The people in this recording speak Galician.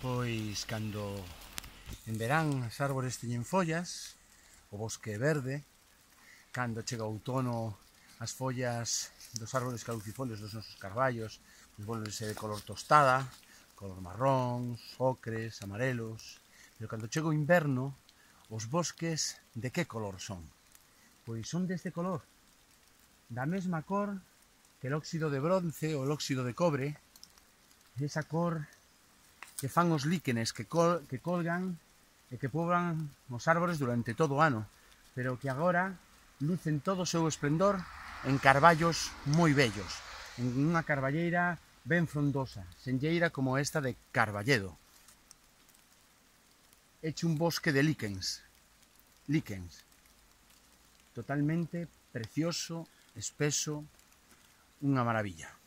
Pois cando en verán as árbores teñen follas, o bosque é verde, cando chega o outono as follas dos árbores caducifolios dos nosos carballos pois volvense de color tostada, color marróns, ocres, amarelos, pero cando chega o inverno os bosques de que color son? Pois son deste color, da mesma cor que el óxido de bronce ou el óxido de cobre, esa cor que fan os líquenes que, col, que colgan e que pobran os árbores durante todo o ano, pero que agora lucen todo o seu esplendor en carballos moi bellos, en unha carballeira ben frondosa, senlleira como esta de Carballedo. Eche un bosque de líquens, líquens, totalmente precioso, espeso, unha maravilla.